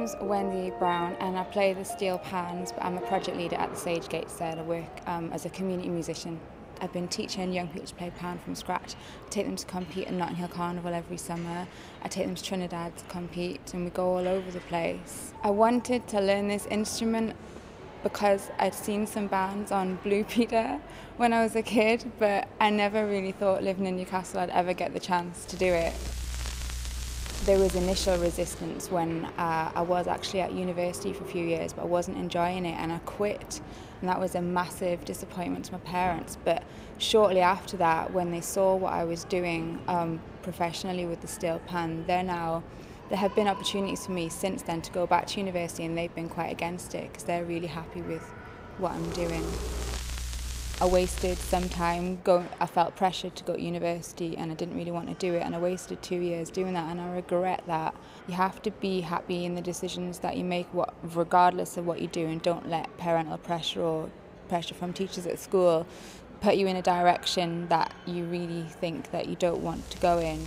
name's Wendy Brown and I play the steel pans, but I'm a project leader at the Sage Gateshead. I work um, as a community musician. I've been teaching young people to play pan from scratch. I take them to compete in Notting Hill Carnival every summer. I take them to Trinidad to compete and we go all over the place. I wanted to learn this instrument because I'd seen some bands on Blue Peter when I was a kid, but I never really thought living in Newcastle I'd ever get the chance to do it. There was initial resistance when uh, I was actually at university for a few years, but I wasn't enjoying it and I quit. And that was a massive disappointment to my parents. But shortly after that, when they saw what I was doing um, professionally with the steel pan, they're now there have been opportunities for me since then to go back to university and they've been quite against it because they're really happy with what I'm doing. I wasted some time going, I felt pressured to go to university and I didn't really want to do it and I wasted two years doing that and I regret that. You have to be happy in the decisions that you make what, regardless of what you do and don't let parental pressure or pressure from teachers at school put you in a direction that you really think that you don't want to go in.